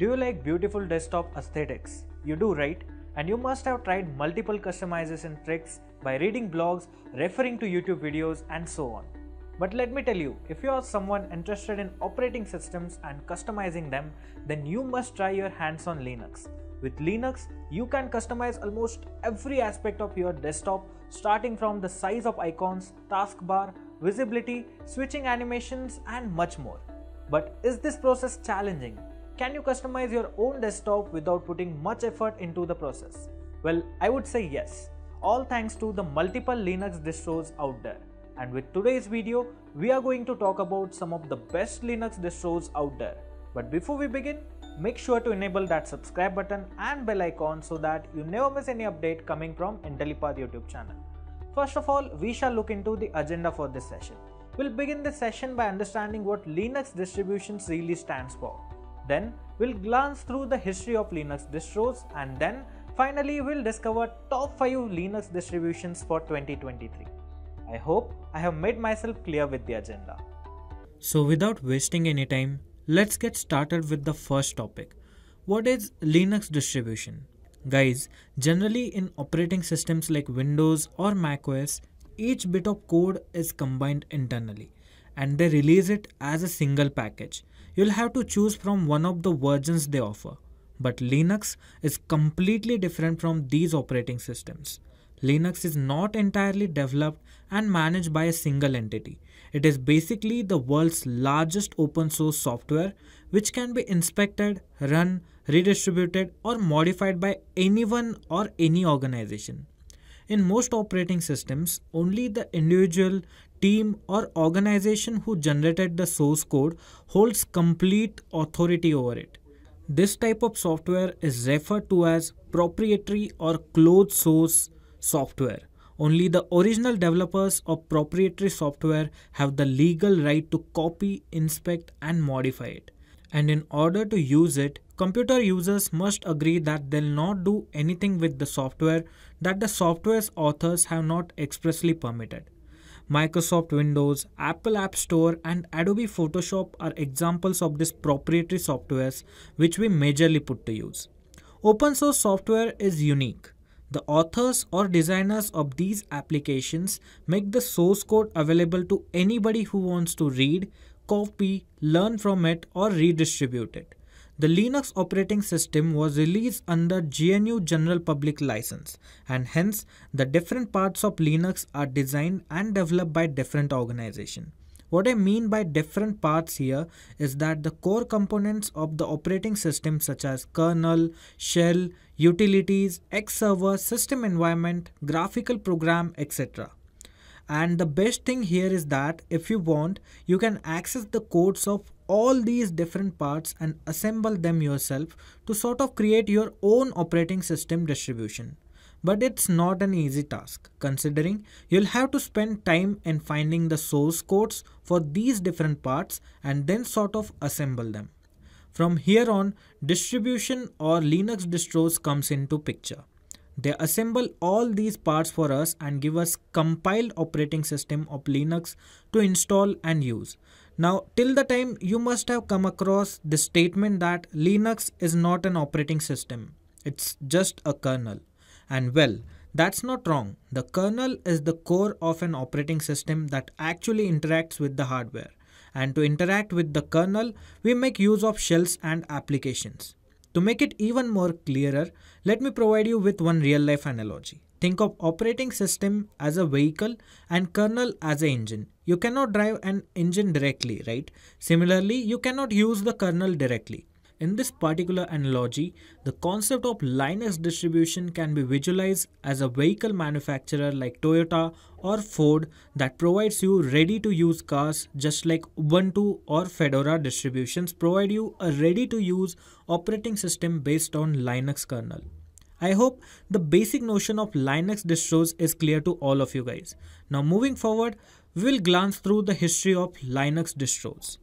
Do you like beautiful desktop aesthetics? You do, right? And you must have tried multiple customization tricks by reading blogs, referring to YouTube videos, and so on. But let me tell you, if you are someone interested in operating systems and customizing them, then you must try your hands on Linux. With Linux, you can customize almost every aspect of your desktop, starting from the size of icons, taskbar, visibility, switching animations, and much more. But is this process challenging? Can you customize your own desktop without putting much effort into the process? Well, I would say yes, all thanks to the multiple Linux distros out there. And with today's video, we are going to talk about some of the best Linux distros out there. But before we begin, make sure to enable that subscribe button and bell icon so that you never miss any update coming from Intellipaat YouTube channel. First of all, we shall look into the agenda for this session. We'll begin this session by understanding what Linux distributions really stands for. Then, we'll glance through the history of Linux distros and then finally we'll discover top 5 Linux distributions for 2023. I hope I have made myself clear with the agenda. So, without wasting any time, let's get started with the first topic. What is Linux distribution? Guys, generally in operating systems like Windows or macOS, each bit of code is combined internally and they release it as a single package. You'll have to choose from one of the versions they offer. But Linux is completely different from these operating systems. Linux is not entirely developed and managed by a single entity. It is basically the world's largest open source software which can be inspected, run, redistributed or modified by anyone or any organization. In most operating systems, only the individual, team or organization who generated the source code holds complete authority over it. This type of software is referred to as proprietary or closed source software. Only the original developers of proprietary software have the legal right to copy, inspect, and modify it. And in order to use it, computer users must agree that they'll not do anything with the software that the software's authors have not expressly permitted. Microsoft Windows, Apple App Store, and Adobe Photoshop are examples of this proprietary softwares which we majorly put to use. Open source software is unique. The authors or designers of these applications make the source code available to anybody who wants to read, copy, learn from it, or redistribute it. The Linux operating system was released under GNU General Public License and hence the different parts of Linux are designed and developed by different organizations. What I mean by different parts here is that the core components of the operating system such as kernel, shell, utilities, X server, system environment, graphical program, etc. And the best thing here is that if you want, you can access the codes of all these different parts and assemble them yourself to sort of create your own operating system distribution. But it's not an easy task, considering you'll have to spend time in finding the source codes for these different parts and then sort of assemble them. From here on, distribution or Linux distros comes into picture. They assemble all these parts for us and give us compiled operating system of Linux to install and use. Now, till the time you must have come across the statement that Linux is not an operating system. It's just a kernel. And well, that's not wrong. The kernel is the core of an operating system that actually interacts with the hardware. And to interact with the kernel, we make use of shells and applications. To make it even more clearer, let me provide you with one real life analogy. Think of operating system as a vehicle and kernel as an engine. You cannot drive an engine directly, right? Similarly, you cannot use the kernel directly. In this particular analogy, the concept of Linux distribution can be visualized as a vehicle manufacturer like Toyota or Ford that provides you ready to use cars just like Ubuntu or Fedora distributions provide you a ready to use operating system based on Linux kernel. I hope the basic notion of Linux distros is clear to all of you guys. Now moving forward, we'll glance through the history of Linux distros.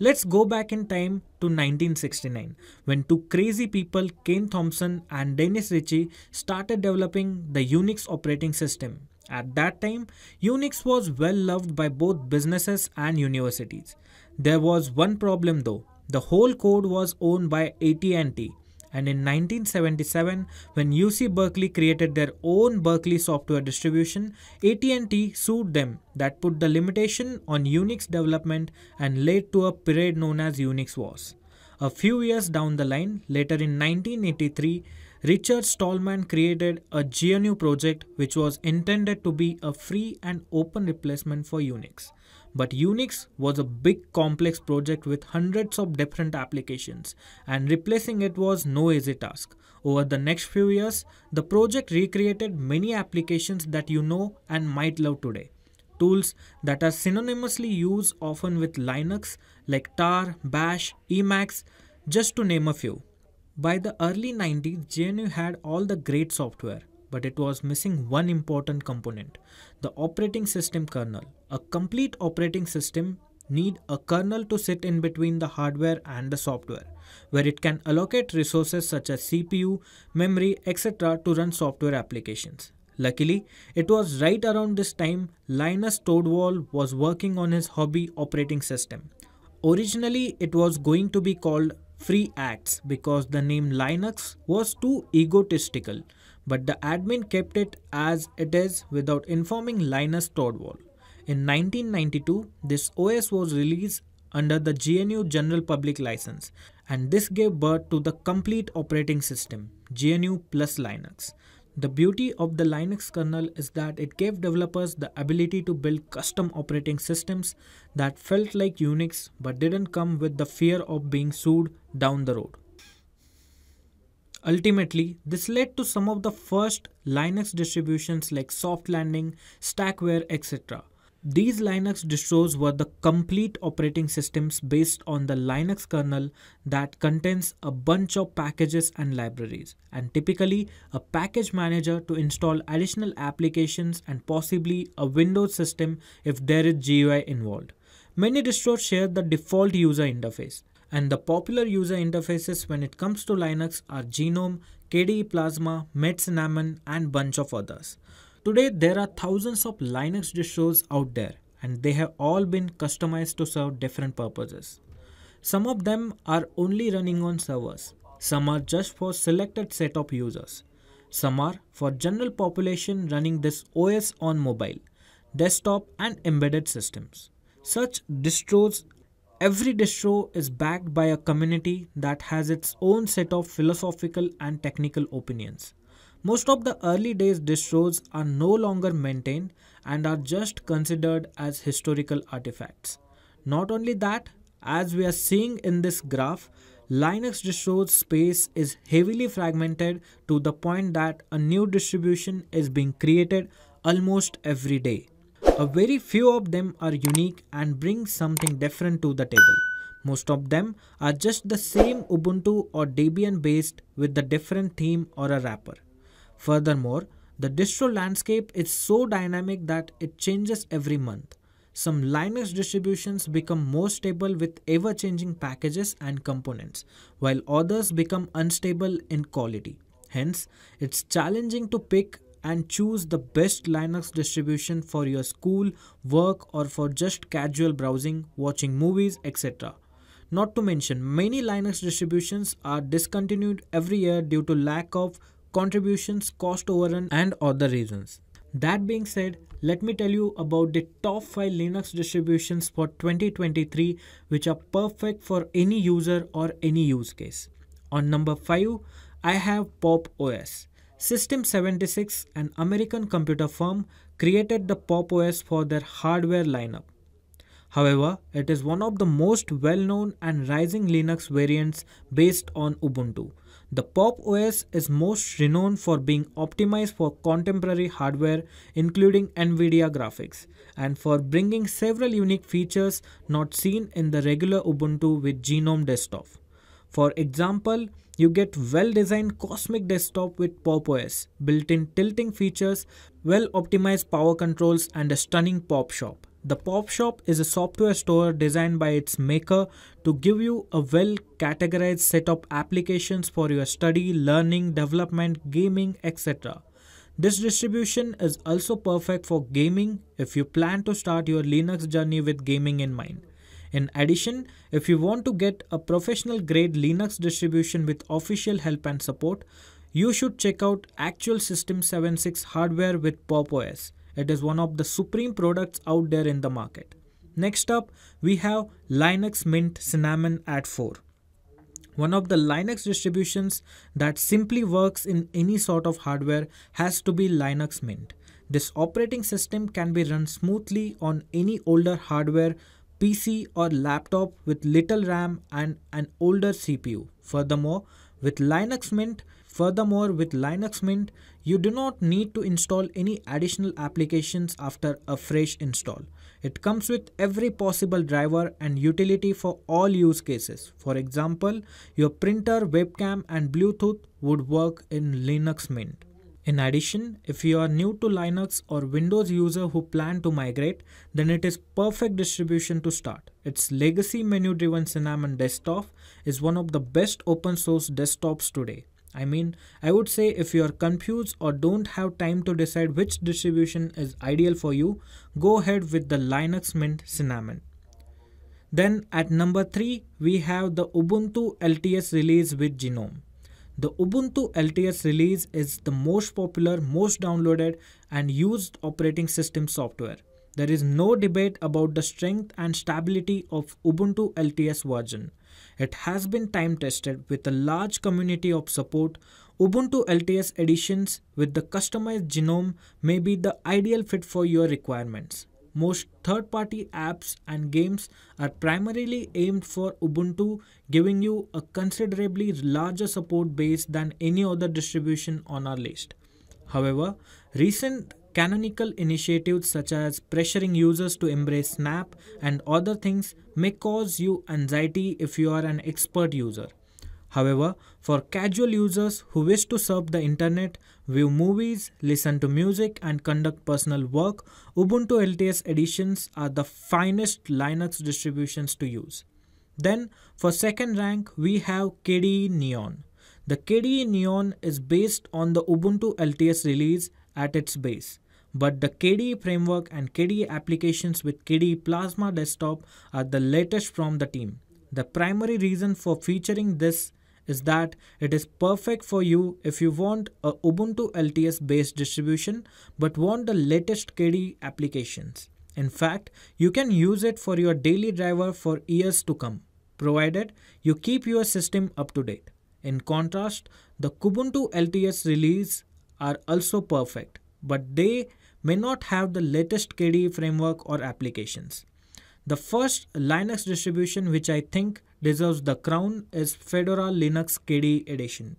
Let's go back in time to 1969 when two crazy people, Ken Thompson and Dennis Ritchie, started developing the Unix operating system. At that time, Unix was well loved by both businesses and universities. There was one problem though The whole code was owned by AT&T and in 1977 when UC Berkeley created their own Berkeley software distribution AT&T sued them that put the limitation on Unix development and led to a period known as Unix wars. A few years down the line later in 1983 Richard Stallman created a GNU project which was intended to be a free and open replacement for Unix. But Unix was a big complex project with hundreds of different applications, and replacing it was no easy task. Over the next few years, the project recreated many applications that you know and might love today. Tools that are synonymously used often with Linux like tar, bash, Emacs, just to name a few. By the early 90s, GNU had all the great software, but it was missing one important component the operating system kernel. A complete operating system need a kernel to sit in between the hardware and the software, where it can allocate resources such as CPU, memory, etc. to run software applications. Luckily, it was right around this time Linus Torvald was working on his hobby operating system. Originally, it was going to be called Freax because the name Linux was too egotistical, but the admin kept it as it is without informing Linus Torvald. In 1992, this OS was released under the GNU General Public License, and this gave birth to the complete operating system, GNU plus Linux. The beauty of the Linux kernel is that it gave developers the ability to build custom operating systems that felt like Unix but didn't come with the fear of being sued down the road. Ultimately, this led to some of the first Linux distributions like Soft Landing, Slackware, etc. These Linux distros were the complete operating systems based on the Linux kernel that contains a bunch of packages and libraries, and typically a package manager to install additional applications and possibly a Windows system if there is GUI involved. Many distros share the default user interface, and the popular user interfaces when it comes to Linux are GNOME, KDE Plasma, MATE Cinnamon, and bunch of others. Today, there are thousands of Linux distros out there, and they have all been customized to serve different purposes. Some of them are only running on servers, some are just for selected set of users. Some are for general population running this OS on mobile, desktop and embedded systems. Such distros Every distro is backed by a community that has its own set of philosophical and technical opinions. Most of the early days distros are no longer maintained and are just considered as historical artifacts. Not only that, as we are seeing in this graph, Linux distros space is heavily fragmented to the point that a new distribution is being created almost every day. A very few of them are unique and bring something different to the table. Most of them are just the same Ubuntu or Debian based with a different theme or a wrapper. Furthermore, the distro landscape is so dynamic that it changes every month. Some Linux distributions become more stable with ever changing packages and components, while others become unstable in quality. Hence, it's challenging to pick and choose the best Linux distribution for your school, work, or for just casual browsing, watching movies, etc. Not to mention, many Linux distributions are discontinued every year due to lack of contributions, cost overrun, and other reasons. That being said, let me tell you about the top 5 Linux distributions for 2023 which are perfect for any user or any use case. On number 5, I have Pop OS. System 76, an American computer firm, created the Pop OS for their hardware lineup. However, it is one of the most well known and rising Linux variants based on Ubuntu. The Pop OS is most renowned for being optimized for contemporary hardware, including NVIDIA graphics, and for bringing several unique features not seen in the regular Ubuntu with GNOME Desktop. For example, you get well-designed Cosmic Desktop with Pop OS, built-in tiling features, well-optimized power controls, and a stunning Pop Shop. The Pop Shop is a software store designed by its maker to give you a well categorized set of applications for your study, learning, development, gaming, etc. This distribution is also perfect for gaming if you plan to start your Linux journey with gaming in mind. In addition, if you want to get a professional grade Linux distribution with official help and support, you should check out Actual System 76 hardware with Pop OS. It is one of the supreme products out there in the market. Next up, we have Linux Mint Cinnamon at 4. One of the Linux distributions that simply works in any sort of hardware has to be Linux Mint. This operating system can be run smoothly on any older hardware PC or laptop with little RAM and an older CPU. Furthermore, with Linux Mint, furthermore with Linux Mint, you do not need to install any additional applications after a fresh install. It comes with every possible driver and utility for all use cases. For example, your printer, webcam and Bluetooth would work in Linux Mint. In addition, if you are new to Linux or Windows user who plan to migrate, then it is perfect distribution to start. Its legacy menu driven Cinnamon desktop is one of the best open source desktops today. I mean, I would say if you are confused or don't have time to decide which distribution is ideal for you, go ahead with the Linux Mint Cinnamon. Then at number 3, we have the Ubuntu LTS release with GNOME. The Ubuntu LTS release is the most popular, most downloaded and used operating system software. There is no debate about the strength and stability of Ubuntu LTS version. It has been time tested with a large community of support. Ubuntu LTS editions with the customized GNOME may be the ideal fit for your requirements. Most third party apps and games are primarily aimed for Ubuntu, giving you a considerably larger support base than any other distribution on our list. However, recent canonical initiatives such as pressuring users to embrace Snap and other things may cause you anxiety if you are an expert user. However, for casual users who wish to surf the internet, view movies, listen to music, and conduct personal work, Ubuntu LTS editions are the finest Linux distributions to use. Then, for second rank, we have KDE Neon. The KDE Neon is based on the Ubuntu LTS release at its base. But the KDE framework and KDE applications with KDE Plasma Desktop are the latest from the team. The primary reason for featuring this is that it is perfect for you if you want a Ubuntu LTS based distribution but want the latest KDE applications. In fact, you can use it for your daily driver for years to come, provided you keep your system up to date. In contrast, the Kubuntu LTS release are also perfect, but they may not have the latest KDE framework or applications. The first Linux distribution which I think deserves the crown is Fedora Linux KDE Edition.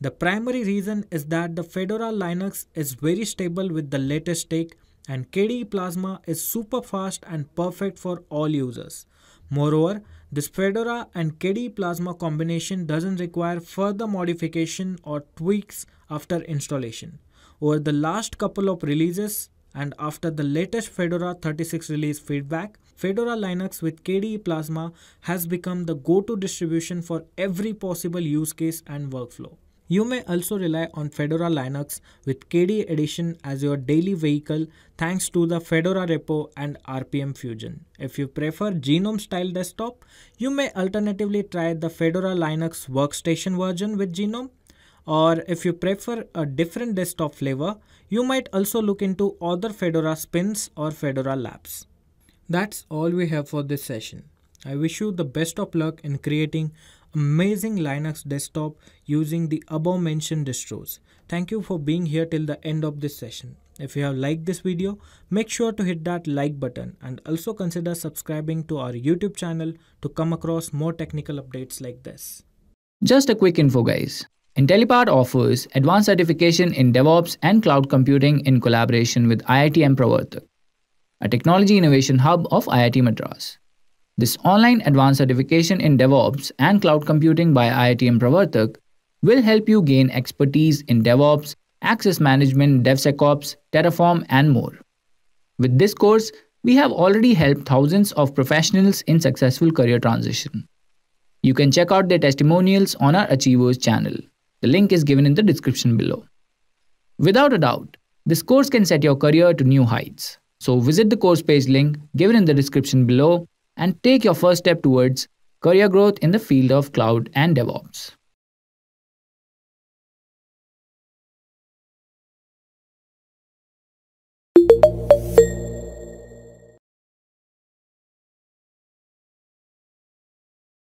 The primary reason is that the Fedora Linux is very stable with the latest tech and KDE Plasma is super fast and perfect for all users. Moreover, this Fedora and KDE Plasma combination doesn't require further modification or tweaks after installation. Over the last couple of releases, and after the latest Fedora 36 release feedback, Fedora Linux with KDE Plasma has become the go-to distribution for every possible use case and workflow. You may also rely on Fedora Linux with KDE Edition as your daily vehicle thanks to the Fedora repo and RPM Fusion. If you prefer GNOME style desktop, you may alternatively try the Fedora Linux workstation version with GNOME or if you prefer a different desktop flavor, you might also look into other Fedora spins or Fedora labs. That's all we have for this session. I wish you the best of luck in creating amazing Linux desktop using the above mentioned distros. Thank you for being here till the end of this session. If you have liked this video, make sure to hit that like button and also consider subscribing to our YouTube channel to come across more technical updates like this. Just a quick info guys. Intellipaat offers advanced certification in DevOps and cloud computing in collaboration with IIT Pravartak, a technology innovation hub of IIT Madras. This online advanced certification in DevOps and cloud computing by IIT Pravartak will help you gain expertise in DevOps, access management, DevSecOps, Terraform, and more. With this course, we have already helped thousands of professionals in successful career transition. You can check out their testimonials on our Achievers channel. The link is given in the description below. Without a doubt, this course can set your career to new heights. So visit the course page link given in the description below and take your first step towards career growth in the field of cloud and DevOps.